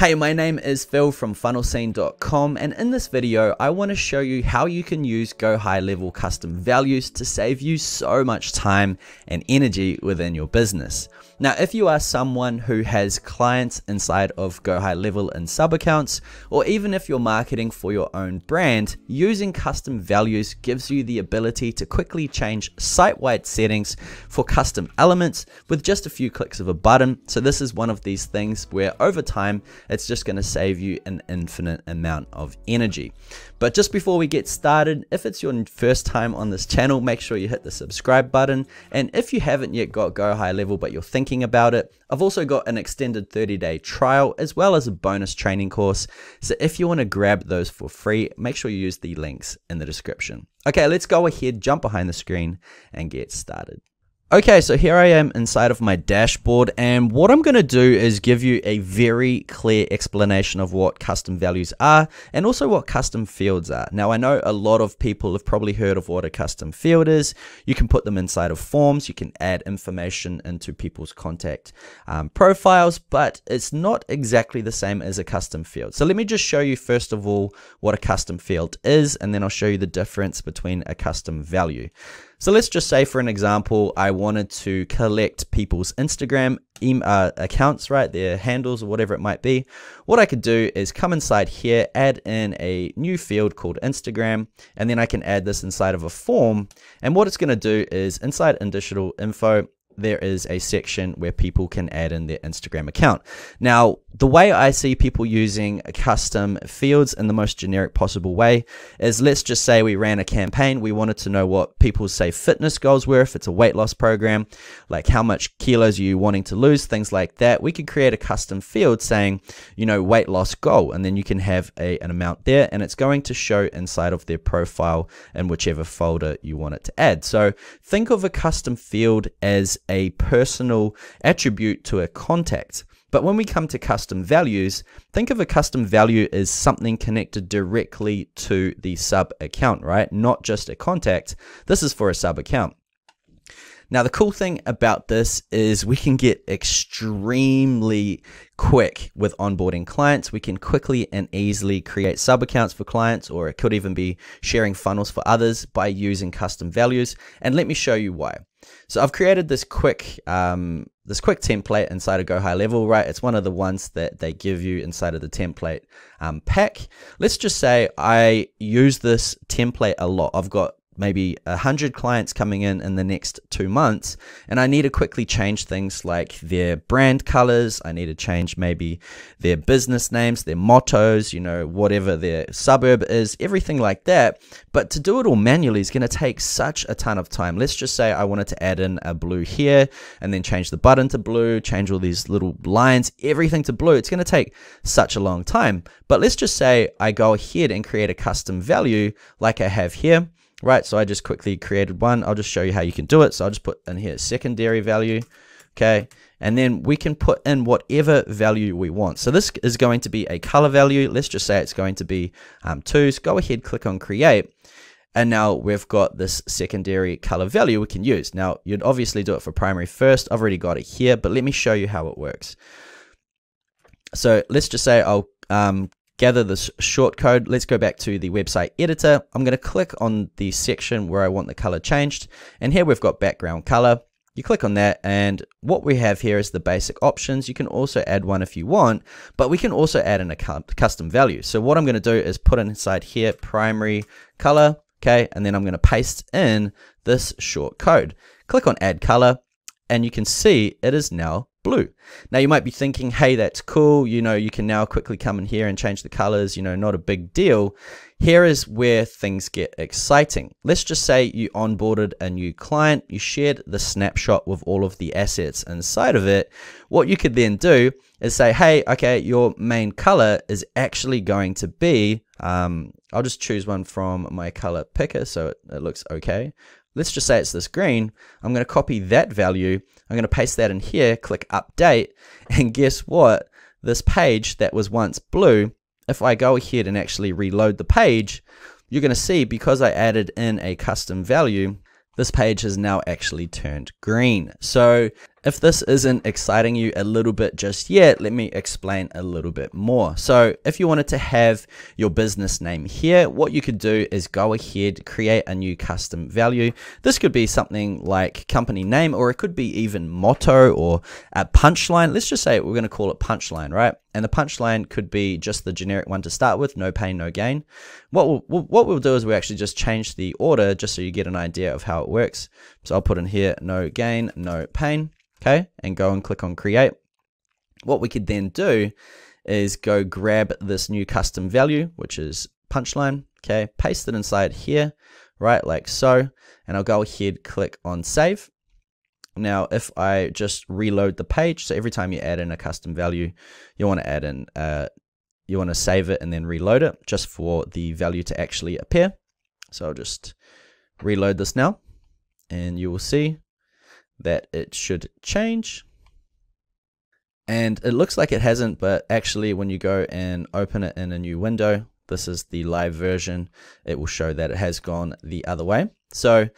Hey, my name is Phil from funnelscene.com and in this video I want to show you how you can use Go High Level custom values to save you so much time and energy within your business. Now, if you are someone who has clients inside of Go High Level and sub accounts, or even if you're marketing for your own brand, using custom values gives you the ability to quickly change site-wide settings for custom elements with just a few clicks of a button. So this is one of these things where over time, it's just going to save you an infinite amount of energy. But just before we get started, if it's your first time on this channel, make sure you hit the subscribe button. And if you haven't yet got Go High Level, but you're thinking about it, I've also got an extended 30 day trial as well as a bonus training course. So if you want to grab those for free, make sure you use the links in the description. Okay, let's go ahead, jump behind the screen and get started. Okay, so here I am inside of my dashboard and what I'm going to do is give you a very clear explanation of what custom values are and also what custom fields are. Now I know a lot of people have probably heard of what a custom field is. You can put them inside of forms, you can add information into people's contact um, profiles, but it's not exactly the same as a custom field. So let me just show you first of all what a custom field is and then I'll show you the difference between a custom value. So let's just say, for an example, I wanted to collect people's Instagram uh, accounts, right, their handles or whatever it might be. What I could do is come inside here, add in a new field called Instagram, and then I can add this inside of a form. And what it's going to do is inside additional info, there is a section where people can add in their Instagram account. Now, the way I see people using custom fields in the most generic possible way is let's just say we ran a campaign. We wanted to know what people's say fitness goals were. If it's a weight loss program, like how much kilos are you wanting to lose, things like that. We could create a custom field saying, you know, weight loss goal, and then you can have a, an amount there, and it's going to show inside of their profile in whichever folder you want it to add. So think of a custom field as a personal attribute to a contact. But when we come to custom values, think of a custom value as something connected directly to the sub account, right? Not just a contact. This is for a sub account. Now, the cool thing about this is we can get extremely quick with onboarding clients. We can quickly and easily create sub accounts for clients, or it could even be sharing funnels for others by using custom values. And let me show you why. So I've created this quick um, this quick template inside of Go High Level, right? It's one of the ones that they give you inside of the template um, pack. Let's just say I use this template a lot. I've got maybe 100 clients coming in in the next two months, and I need to quickly change things like their brand colors. I need to change maybe their business names, their mottos, you know, whatever their suburb is, everything like that. But to do it all manually is going to take such a ton of time. Let's just say I wanted to add in a blue here and then change the button to blue, change all these little lines, everything to blue. It's going to take such a long time. But let's just say I go ahead and create a custom value like I have here right? So I just quickly created one. I'll just show you how you can do it. So I'll just put in here secondary value, okay? And then we can put in whatever value we want. So this is going to be a color value. Let's just say it's going to be um, two. So go ahead, click on create. And now we've got this secondary color value we can use. Now you'd obviously do it for primary first. I've already got it here, but let me show you how it works. So let's just say I'll um, gather this short code. Let's go back to the website editor. I'm going to click on the section where I want the color changed. And here we've got background color. You click on that and what we have here is the basic options. You can also add one if you want, but we can also add in a custom value. So what I'm going to do is put inside here primary color, okay, and then I'm going to paste in this short code. Click on add color and you can see it is now blue. Now you might be thinking, hey, that's cool. You know, you can now quickly come in here and change the colors, you know, not a big deal. Here is where things get exciting. Let's just say you onboarded a new client, you shared the snapshot with all of the assets inside of it. What you could then do is say, hey, okay, your main color is actually going to be, um, I'll just choose one from my color picker so it, it looks okay. Let's just say it's this green. I'm going to copy that value. I'm going to paste that in here, click update, and guess what? This page that was once blue, if I go ahead and actually reload the page, you're going to see because I added in a custom value, this page has now actually turned green. So If this isn't exciting you a little bit just yet, let me explain a little bit more. So if you wanted to have your business name here, what you could do is go ahead, create a new custom value. This could be something like company name, or it could be even motto or a punchline. Let's just say we're going to call it punchline, right? And the punchline could be just the generic one to start with, no pain, no gain. What we'll, what we'll do is we actually just change the order just so you get an idea of how it works. So I'll put in here, no gain, no pain okay, and go and click on create. What we could then do is go grab this new custom value, which is punchline, okay, paste it inside here, right, like so, and I'll go ahead, click on save. Now, if I just reload the page, so every time you add in a custom value, you want to add in, uh, you want to save it and then reload it just for the value to actually appear. So I'll just reload this now, and you will see that it should change. And it looks like it hasn't, but actually when you go and open it in a new window, this is the live version, it will show that it has gone the other way. So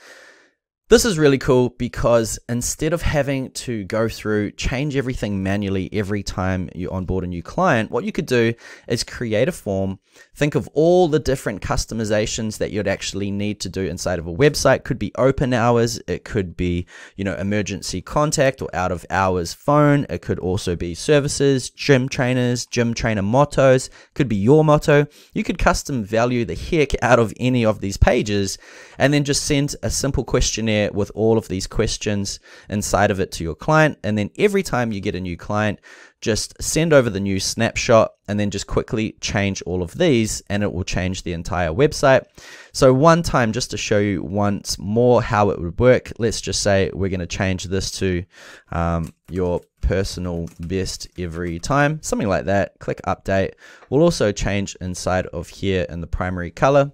this is really cool because instead of having to go through, change everything manually every time you onboard a new client, what you could do is create a form, think of all the different customizations that you'd actually need to do inside of a website. Could be open hours, it could be, you know, emergency contact or out of hours phone. It could also be services, gym trainers, gym trainer mottos, could be your motto. You could custom value the heck out of any of these pages and then just send a simple questionnaire with all of these questions inside of it to your client. And then every time you get a new client, just send over the new snapshot and then just quickly change all of these and it will change the entire website. So one time just to show you once more how it would work, let's just say we're going to change this to um, your personal best every time, something like that. Click update. We'll also change inside of here in the primary color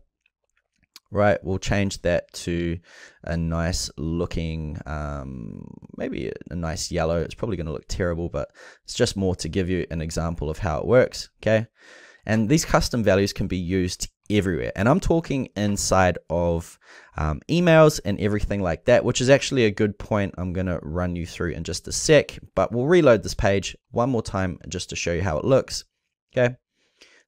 right we'll change that to a nice looking um, maybe a nice yellow. It's probably going to look terrible but it's just more to give you an example of how it works okay? And these custom values can be used everywhere. And i'm talking inside of um, emails and everything like that which is actually a good point i'm going to run you through in just a sec but we'll reload this page one more time just to show you how it looks okay?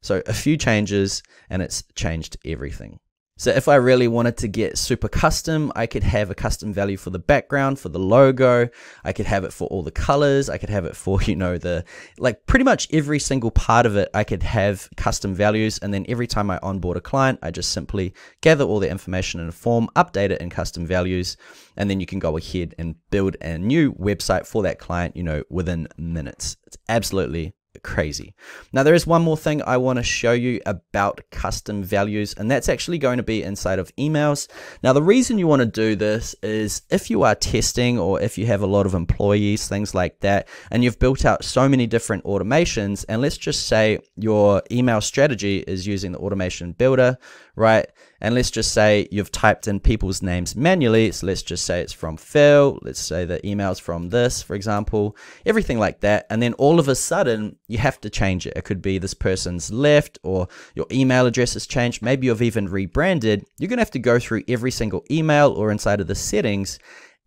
So a few changes and it's changed everything so if I really wanted to get super custom, I could have a custom value for the background, for the logo. I could have it for all the colors. I could have it for, you know, the, like pretty much every single part of it, I could have custom values. And then every time I onboard a client, I just simply gather all the information in a form, update it in custom values, and then you can go ahead and build a new website for that client, you know, within minutes. It's absolutely crazy. Now, there is one more thing I want to show you about custom values, and that's actually going to be inside of emails. Now, the reason you want to do this is if you are testing or if you have a lot of employees, things like that, and you've built out so many different automations, and let's just say your email strategy is using the automation builder, right? And let's just say you've typed in people's names manually. So let's just say it's from Phil. Let's say the email's from this, for example, everything like that. And then all of a sudden, you have to change it. It could be this person's left or your email address has changed. Maybe you've even rebranded. You're going to have to go through every single email or inside of the settings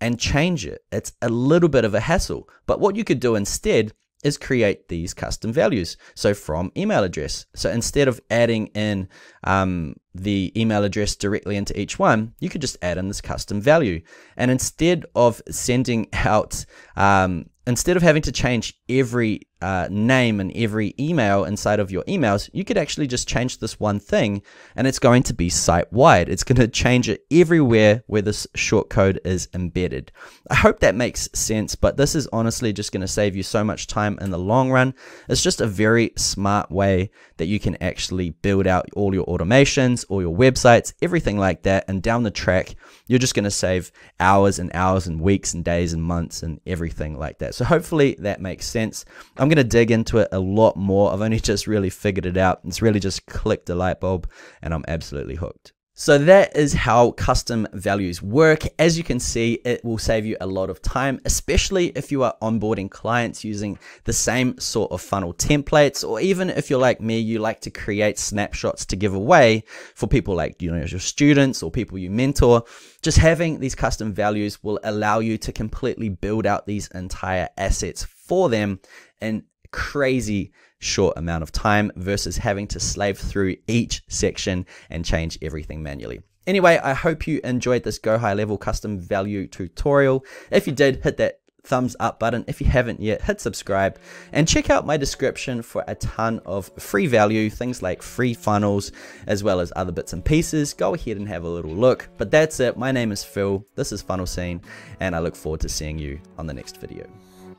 and change it. It's a little bit of a hassle. But what you could do instead is create these custom values. So from email address. So instead of adding in um, the email address directly into each one, you could just add in this custom value. And instead of sending out, um, instead of having to change every uh, name and every email inside of your emails, you could actually just change this one thing and it's going to be site wide. It's going to change it everywhere where this short code is embedded. I hope that makes sense, but this is honestly just going to save you so much time in the long run. It's just a very smart way that you can actually build out all your automations, all your websites, everything like that. And down the track, you're just going to save hours and hours and weeks and days and months and everything like that. So hopefully that makes sense. I'm going to dig into it a lot more. I've only just really figured it out. It's really just clicked a light bulb and I'm absolutely hooked. So that is how custom values work. As you can see, it will save you a lot of time, especially if you are onboarding clients using the same sort of funnel templates, or even if you're like me, you like to create snapshots to give away for people like, you know, your students or people you mentor. Just having these custom values will allow you to completely build out these entire assets for them in crazy short amount of time versus having to slave through each section and change everything manually. Anyway, I hope you enjoyed this Go High Level custom value tutorial. If you did, hit that thumbs up button. If you haven't yet, hit subscribe and check out my description for a ton of free value, things like free funnels, as well as other bits and pieces. Go ahead and have a little look. But that's it. My name is Phil. This is Funnel Scene, and I look forward to seeing you on the next video.